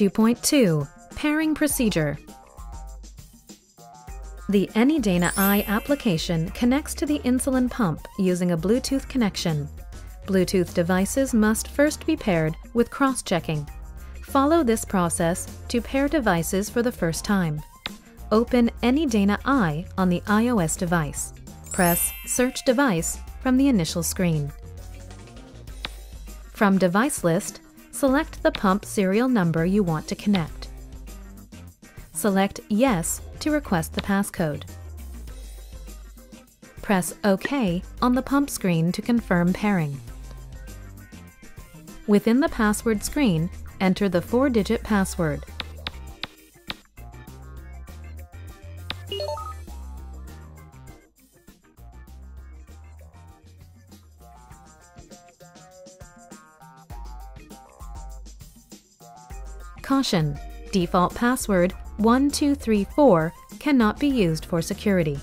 2.2 Pairing Procedure The AnyDana i application connects to the insulin pump using a Bluetooth connection. Bluetooth devices must first be paired with cross-checking. Follow this process to pair devices for the first time. Open AnyDana i on the iOS device. Press Search Device from the initial screen. From Device List, select the pump serial number you want to connect. Select Yes to request the passcode. Press OK on the pump screen to confirm pairing. Within the password screen, enter the four-digit password. Caution! Default password 1234 cannot be used for security.